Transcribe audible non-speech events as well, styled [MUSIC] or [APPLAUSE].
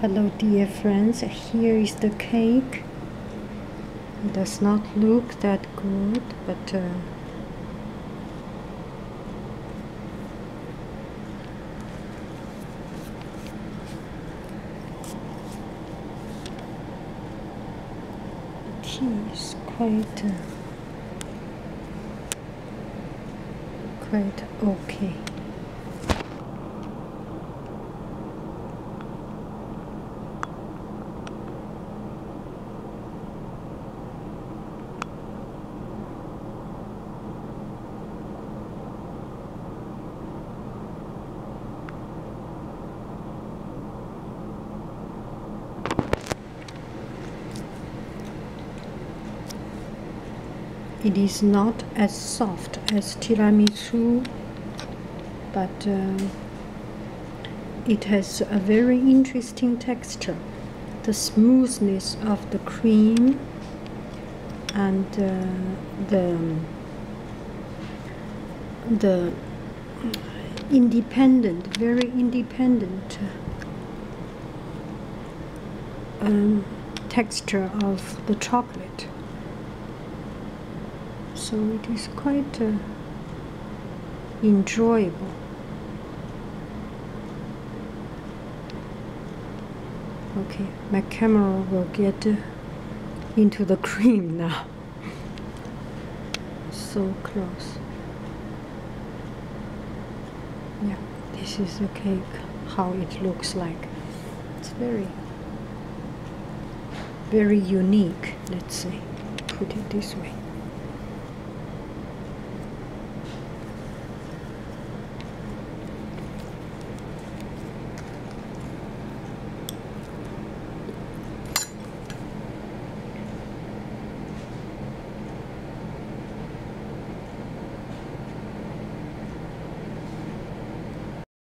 Hello, dear friends. Here is the cake. It does not look that good, but uh, is quite uh, quite okay. It is not as soft as tiramisu, but uh, it has a very interesting texture. The smoothness of the cream and uh, the the independent, very independent um, texture of the chocolate so it is quite uh, enjoyable. Okay, my camera will get uh, into the cream [LAUGHS] now. so close. Yeah, this is the cake, how it looks like. It's very, very unique, let's say, put it this way.